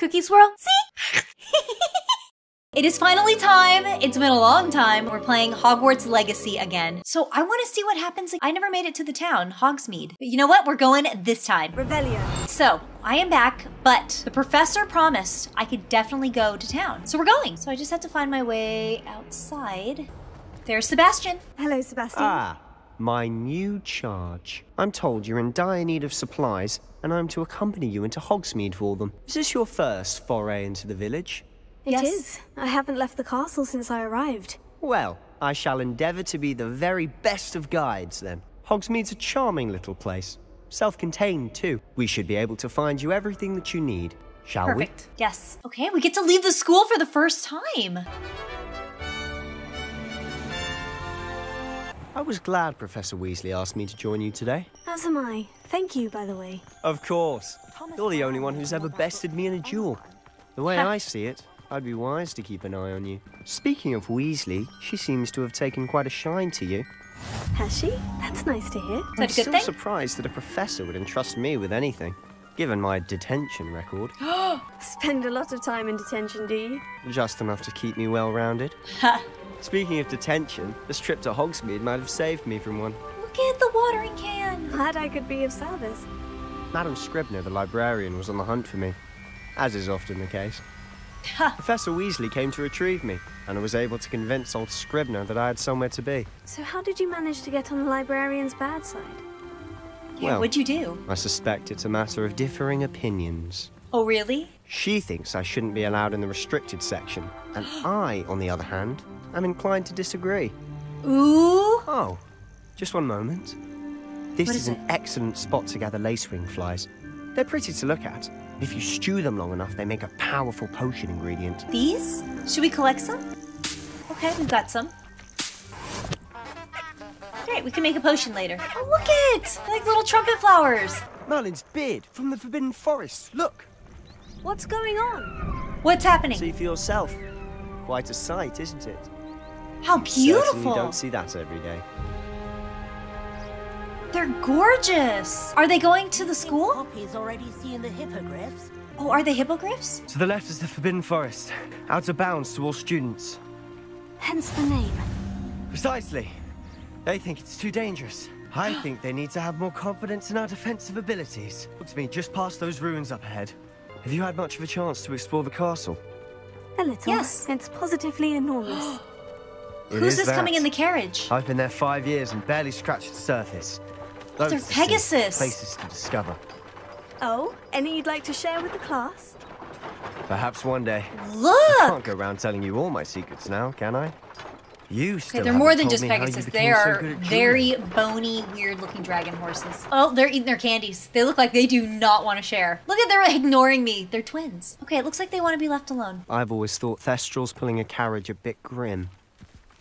Cookie swirl? See? It is finally time. It's been a long time. We're playing Hogwarts Legacy again. So I want to see what happens. I never made it to the town, Hogsmeade. But you know what? We're going this time. Revelio. So I am back, but the professor promised I could definitely go to town. So we're going. So I just have to find my way outside. There's Sebastian. Hello, Sebastian. Ah, my new charge. I'm told you're in dire need of supplies, and I'm to accompany you into Hogsmeade for them. Is this your first foray into the village? It is. yes. I haven't left the castle since I arrived. Well, I shall endeavour to be the very best of guides then. Hogsmeade's a charming little place. Self-contained too. We should be able to find you everything that you need, shall we? Perfect. Yes. Okay, we get to leave the school for the first time. I was glad Professor Weasley asked me to join you today. As am I. Thank you, by the way. Of course. You're the only one who's ever bested me in a duel. The way I see it, I'd be wise to keep an eye on you. Speaking of Weasley, she seems to have taken quite a shine to you. Has she? That's nice to hear. Is I'm that a good still thing? surprised that a professor would entrust me with anything, given my detention record. Spend a lot of time in detention, do you? Just enough to keep me well-rounded. Ha. Speaking of detention, this trip to Hogsmeade might have saved me from one. Look at the watering can. Glad I could be of service. Madam Scribner, the librarian, was on the hunt for me, as is often the case. Professor Weasley came to retrieve me, and I was able to convince old Scribner that I had somewhere to be. So how did you manage to get on the librarian's bad side? Yeah, Well- what'd you do? I suspect it's a matter of differing opinions. Oh, really? She thinks I shouldn't be allowed in the restricted section, and I, on the other hand, am inclined to disagree. Ooh. Oh, just one moment. This is, is an excellent spot to gather lacewing flies. They're pretty to look at. If you stew them long enough, they make a powerful potion ingredient. These? Should we collect some? Okay, we've got some. Great, we can make a potion later. Oh, look at it! They're like little trumpet flowers. Merlin's beard from the Forbidden Forest. Look, What's going on? What's happening? see for yourself. Quite a sight, isn't it? How Certainly beautiful! don't see that every day. They're gorgeous. Are they going to the school? Poppy's already seeing the hippogriffs. Oh, are they hippogriffs? To the left is the Forbidden Forest, out of bounds to all students. Hence the name. Precisely. They think it's too dangerous. I think they need to have more confidence in our defensive abilities. Look to me, just past those ruins up ahead. Have you had much of a chance to explore the castle? A little. Yes. It's positively enormous. It Who's is this coming in the carriage? I've been there five years and barely scratched the surface. Loads They're to see, Pegasus. Places to discover. oh, any you'd like to share with the class? Perhaps one day. Look! I Can't go around telling you all my secrets now, can I? You still Okay, they're more than just me how you Pegasus. They are at very bony, weird-looking dragon horses. Oh, they're eating their candies. They look like they do not want to share. Look at they're ignoring me. They're twins. Okay, it looks like they want to be left alone. I've always thought Thestrals pulling a carriage a bit grim.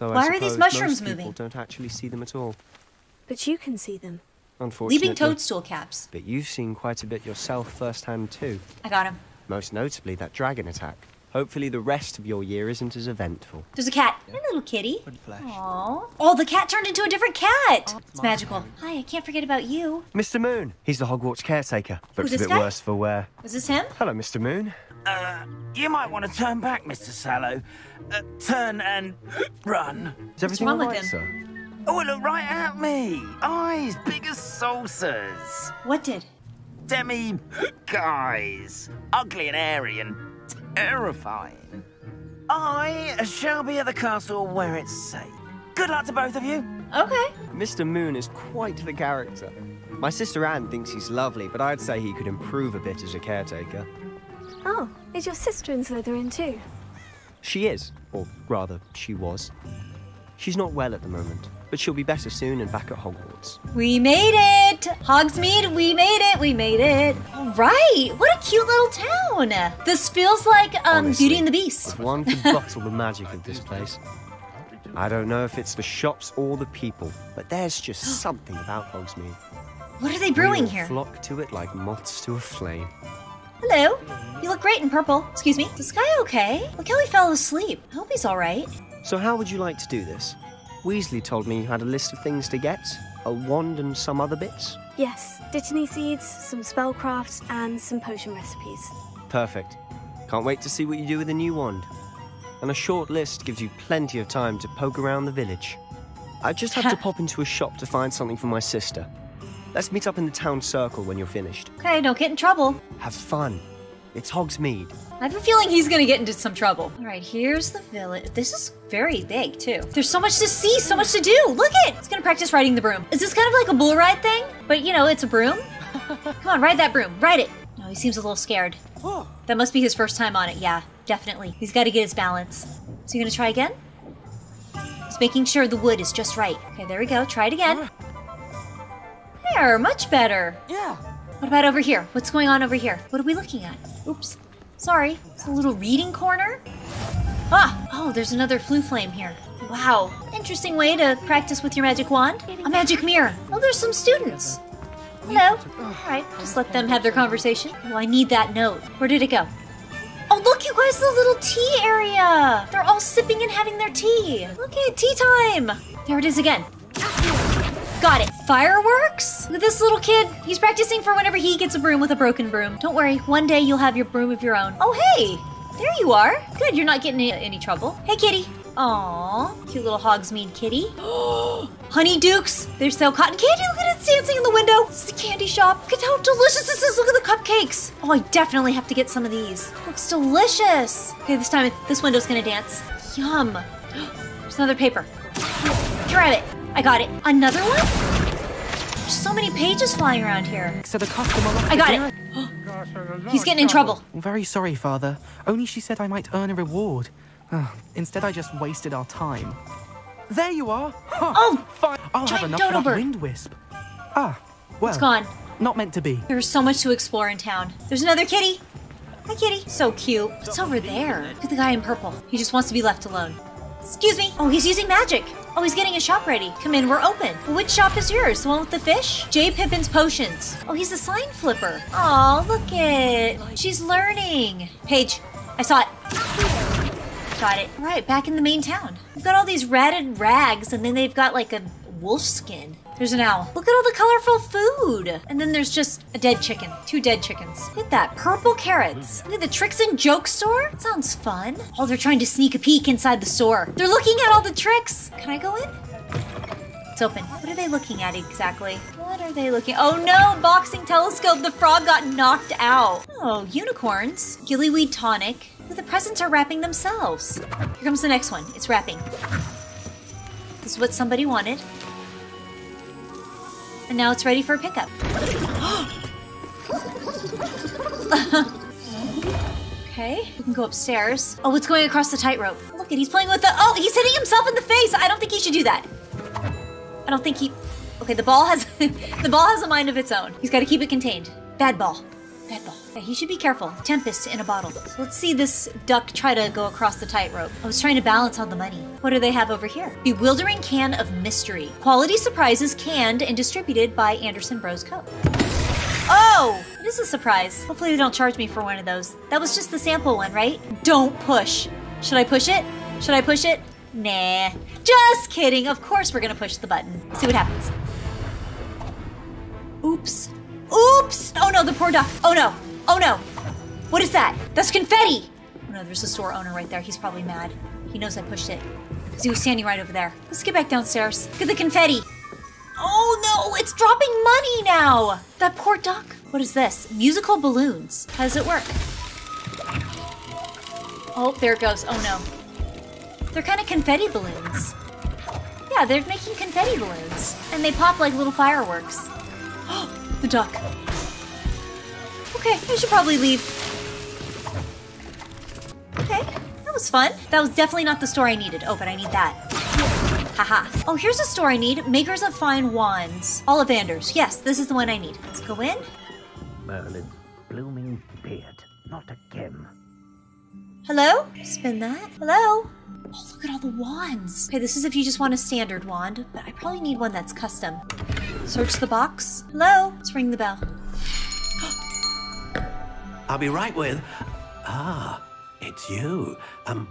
Though I Why are these mushrooms most moving? Don't actually see them at all. But you can see them. Unfortunately. Leaping toadstool caps. But you've seen quite a bit yourself firsthand too. I got him. Most notably that dragon attack. Hopefully the rest of your year isn't as eventful. There's a cat. Hi, little kitty. Flesh. Aww. Oh, the cat turned into a different cat. Oh, it's magical. Hi, I can't forget about you. Mr. Moon. He's the Hogwarts caretaker. Looks this a bit guy? worse for wear. Is this him? Hello, Mr. Moon. Uh, you might want to turn back, Mr. Sallow. Uh, turn and run. Is everything wrong all with right, him? sir? Oh, look right at me. Eyes big as saucers. What did? Demi guys. Ugly and airy and terrifying. I shall be at the castle where it's safe. Good luck to both of you. Okay. Mr. Moon is quite the character. My sister Anne thinks he's lovely, but I'd say he could improve a bit as a caretaker. Oh, is your sister in Slytherin too? She is, or rather, she was. She's not well at the moment, but she'll be better soon and back at Hogwarts. We made it! Hogsmeade, we made it! We made it! All right! What a cute little town! This feels like um, Honestly, Beauty and the Beast. If one could bottle the magic of this place. I don't know if it's the shops or the people, but there's just something about Hogsmeade. What are they We brewing all here? flock to it like moths to a flame. Hello. Hmm? You look great in purple. Excuse me. Is this guy okay? Look how he fell asleep. I hope he's all right. So how would you like to do this? Weasley told me you had a list of things to get, a wand and some other bits. Yes, dittany seeds, some spellcrafts, and some potion recipes. Perfect. Can't wait to see what you do with the new wand. And a short list gives you plenty of time to poke around the village. I just have to pop into a shop to find something for my sister. Let's meet up in the town circle when you're finished. Okay, don't get in trouble. Have fun. It's Hogsmeade. I have a feeling he's gonna get into some trouble. All right, here's the village. This is very big too. There's so much to see, so much to do. Look it! It's gonna practice riding the broom. Is this kind of like a bull ride thing? But you know, it's a broom. Come on, ride that broom. Ride it. No, he seems a little scared. That must be his first time on it. Yeah, definitely. He's got to get his balance. So you gonna try again? He's making sure the wood is just right. Okay, there we go. Try it again. There, much better. Yeah. What about over here? What's going on over here? What are we looking at? Oops. Sorry. It's a little reading corner. Ah! Oh, there's another Floo Flame here. Wow. Interesting way to practice with your magic wand. A magic mirror. Oh, there's some students. Hello. All right, just let them have their conversation. Oh, I need that note. Where did it go? Oh, look, you guys, the little tea area. They're all sipping and having their tea. Okay, tea time. There it is again. Got it. Fireworks? This little kid. He's practicing for whenever he gets a broom with a broken broom. Don't worry, one day you'll have your broom of your own. Oh, hey! There you are. Good, you're not getting any, any trouble. Hey, kitty. Aw, cute little Hogsmeade kitty. Honeydukes. There's so cotton candy. Look at it dancing in the window. This is a candy shop. Look at how delicious this is. Look at the cupcakes. Oh, I definitely have to get some of these. Looks delicious. Okay, this time this window's gonna dance. Yum. There's another paper. Grab it. I got it. Another one? There's so many pages flying around here. So the customer I got it. He's getting in trouble. I'm very sorry, Father. Only she said I might earn a reward. Ah, Instead, I just wasted our time. There you are. Huh, Oh, fine. I'll have enough for that wind wisp. Ah, well. It's gone. Not meant to be. There's so much to explore in town. There's another kitty. Hi, kitty. So cute. What's over there? Look at the guy in purple. He just wants to be left alone. Excuse me. Oh, he's using magic. Oh, he's getting a shop ready. Come in, we're open. Which shop is yours? The one with the fish? J. Pippin's Potions. Oh, he's a sign flipper. Oh, look it. She's learning. Page, I saw it. Got it. All right, back in the main town. We've got all these ratted rags, and then they've got like a wolf skin. There's an owl. Look at all the colorful food. And then there's just a dead chicken. Two dead chickens. Look at that. Purple carrots. Look at the tricks and joke store. That sounds fun. Oh, they're trying to sneak a peek inside the store. They're looking at all the tricks. Can I go in? It's open. What are they looking at exactly? What are they looking? Oh no, boxing telescope. The frog got knocked out. Oh, unicorns. Gillyweed tonic. The presents are wrapping themselves. Here comes the next one. It's wrapping. This is what somebody wanted. And now it's ready for a pickup. okay, we can go upstairs. Oh, it's going across the tightrope. Look at, he's playing with the. Oh, he's hitting himself in the face. I don't think he should do that. I don't think he. Okay, the ball has the ball has a mind of its own. He's got to keep it contained. Bad ball. Yeah, he should be careful. Tempest in a bottle. Let's see this duck try to go across the tightrope. I was trying to balance on the money. What do they have over here? Bewildering can of mystery. Quality surprises canned and distributed by Anderson Bros Co. Oh, it is a surprise. Hopefully they don't charge me for one of those. That was just the sample one, right? Don't push. Should I push it? Should I push it? Nah. Just kidding. Of course we're gonna push the button. See what happens. Oops. Oops! Oh no, the poor duck. Oh no. Oh no. What is that? That's confetti! Oh no, there's a store owner right there. He's probably mad. He knows I pushed it. Because he was standing right over there. Let's get back downstairs. Look at the confetti. Oh no, it's dropping money now! That poor duck. What is this? Musical balloons. How does it work? Oh, there it goes. Oh no. They're kind of confetti balloons. Yeah, they're making confetti balloons. And they pop like little fireworks. Oh, the duck. Okay, I should probably leave. Okay, that was fun. That was definitely not the store I needed. Oh, but I need that. Haha. Oh, here's a store I need. Makers of fine wands. Ollivanders. Yes, this is the one I need. Let's go in. Merlin's blooming beard, not a gem. Hello? Spin that. Hello? Oh, look at all the wands. Okay, this is if you just want a standard wand, but I probably need one that's custom. Search the box. Hello? Let's ring the bell. I'll be right with. Ah, it's you. Um,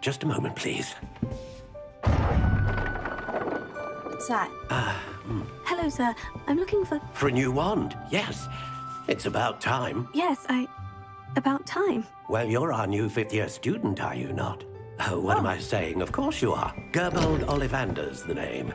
just a moment, please. What's that? Hello, sir. I'm looking for. For a new wand, yes. It's about time. Yes, I. About time. Well, you're our new fifth year student, are you not? Oh, what am I saying? Of course you are. Gerbold Ollivander's the name.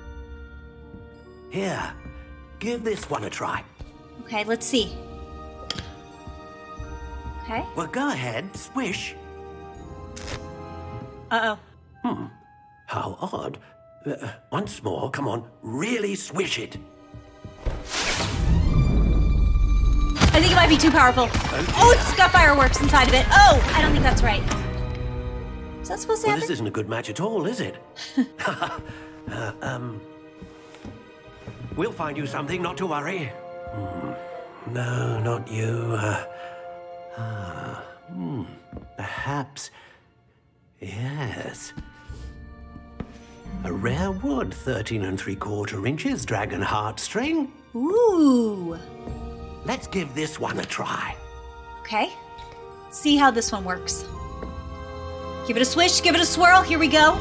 Here. Give this one a try. Okay, let's see. Okay. Well, go ahead. Swish. Uh oh. Hmm. How odd. Uh, once more, come on. Really swish it. I think it might be too powerful. Oh, it's got fireworks inside of it. Oh, I don't think that's right. Is that supposed to Well, happen? this isn't a good match at all, is it? Uh, um. We'll find you something, not to worry. Hmm. No, not you. Uh, ah, hmm. Perhaps. Yes. A rare wood, 13 and three quarter inches, dragon heartstring. Ooh. Let's give this one a try. Okay. See how this one works. Give it a swish, give it a swirl. Here we go.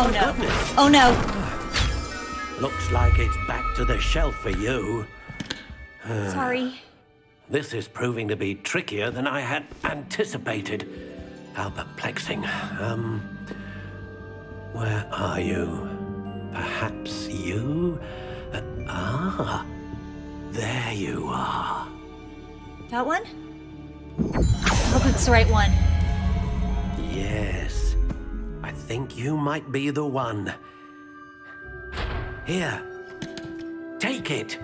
Oh no. Goodness, Oh no. Looks like it's back to the shelf for you. Sorry. This is proving to be trickier than I had anticipated. How perplexing. Um, where are you? Perhaps you? Uh, ah, there you are. That one? Hope it's the right one. Yes, I think you might be the one. Here, take it.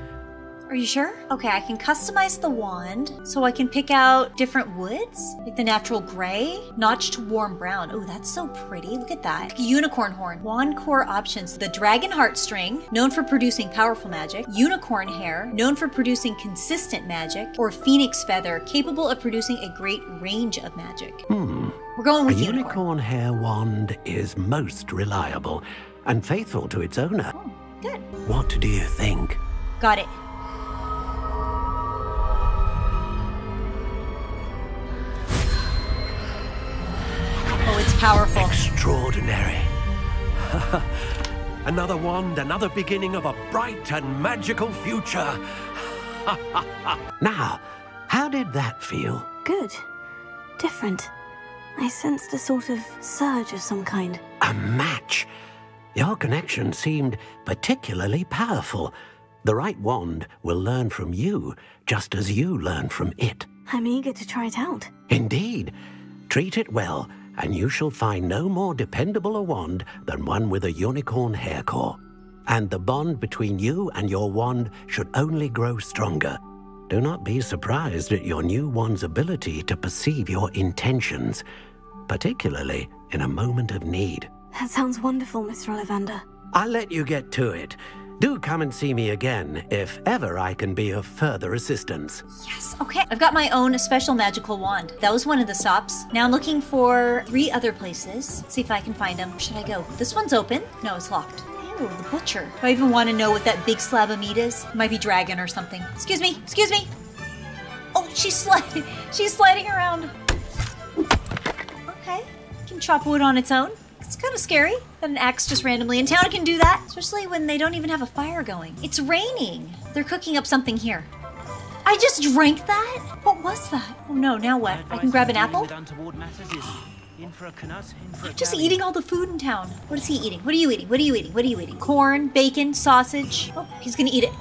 Are you sure? Okay, I can customize the wand so I can pick out different woods, like the natural gray, notched warm brown. Oh, that's so pretty. Look at that. Like a unicorn horn. Wand core options. The dragon heart string, known for producing powerful magic, unicorn hair, known for producing consistent magic, or phoenix feather, capable of producing a great range of magic. Hmm. We're going A with unicorn. unicorn hair wand is most reliable and faithful to its owner. Oh, good. What do you think? Got it. Oh, it's powerful. Extraordinary. another wand, another beginning of a bright and magical future. now, how did that feel? Good. Different. I sensed a sort of surge of some kind. A match. Your connection seemed particularly powerful. The right wand will learn from you, just as you learn from it. I'm eager to try it out. Indeed. Treat it well, and you shall find no more dependable a wand than one with a unicorn hair core. And the bond between you and your wand should only grow stronger. Do not be surprised at your new wand's ability to perceive your intentions, particularly in a moment of need. That sounds wonderful, Mr. Ollivander. I'll let you get to it. Do come and see me again if ever I can be of further assistance. Yes. Okay. I've got my own special magical wand. That was one of the stops. Now I'm looking for three other places. Let's see if I can find them. Where should I go? This one's open. No, it's locked. Ew, the butcher. Do I even want to know what that big slab of meat is? It might be dragon or something. Excuse me. Excuse me. Oh, she's sliding. She's sliding around. Okay. Can chop wood on its own. It's kind of scary that an axe just randomly in town can do that, especially when they don't even have a fire going. It's raining. They're cooking up something here. I just drank that? What was that? Oh no, now what? I can grab an apple? I'm just eating all the food in town. What is he eating? What are you eating? What are you eating? What are you eating? Corn, bacon, sausage. Oh, he's gonna eat it.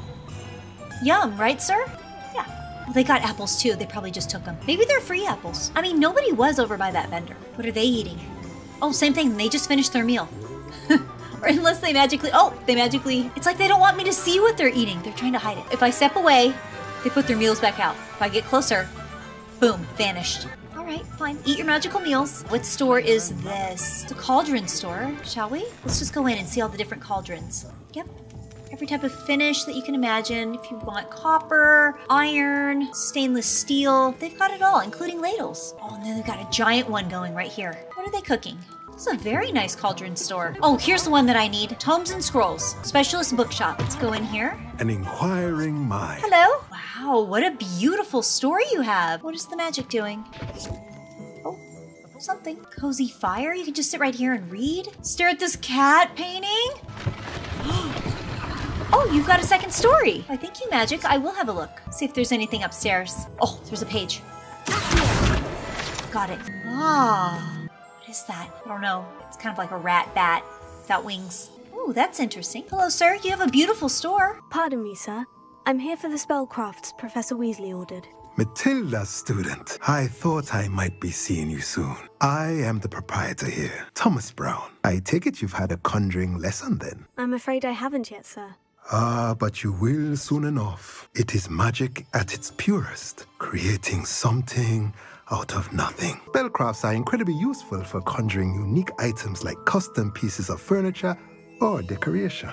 Yum, right, sir? Yeah. Well, they got apples too. They probably just took them. Maybe they're free apples. I mean, nobody was over by that vendor. What are they eating? Oh, same thing. They just finished their meal. or unless they magically. Oh, they magically. It's like they don't want me to see what they're eating. They're trying to hide it. If I step away, they put their meals back out. If I get closer, boom, vanished. All right, fine. Eat your magical meals. What store is this? It's a cauldron store, shall we? Let's just go in and see all the different cauldrons. Yep. Every type of finish that you can imagine. If you want copper, iron, stainless steel, they've got it all, including ladles. Oh, and then they've got a giant one going right here. What are they cooking? This is a very nice cauldron store. Oh, here's the one that I need. Tomes and Scrolls. Specialist bookshop. Let's go in here. An inquiring mind. Hello. Wow, what a beautiful store you have. What is the magic doing? Oh, something. Cozy fire? You can just sit right here and read? Stare at this cat painting? Oh, you've got a second story. I thank you, Magic. I will have a look. See if there's anything upstairs. Oh, there's a page. Got it. Ah, what is that? I don't know. It's kind of like a rat bat without wings. Ooh, that's interesting. Hello, sir. You have a beautiful store. Pardon me, sir. I'm here for the spellcrafts Professor Weasley ordered. Matilda, student. I thought I might be seeing you soon. I am the proprietor here, Thomas Brown. I take it you've had a conjuring lesson then? I'm afraid I haven't yet, sir. Ah, but you will soon enough. It is magic at its purest, creating something out of nothing. Spellcrafts are incredibly useful for conjuring unique items like custom pieces of furniture or decoration.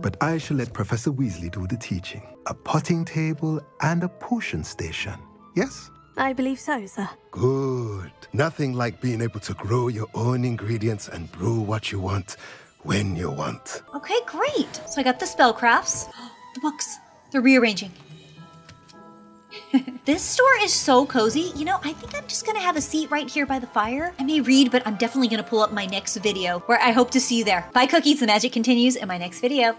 But I shall let Professor Weasley do the teaching. A potting table and a potion station. Yes? I believe so, sir. Good. Nothing like being able to grow your own ingredients and brew what you want when you want. Okay, great. So I got the spellcrafts. The books. They're rearranging. this store is so cozy. You know, I think I'm just gonna have a seat right here by the fire. I may read, but I'm definitely gonna pull up my next video where I hope to see you there. Bye, cookies. The magic continues in my next video.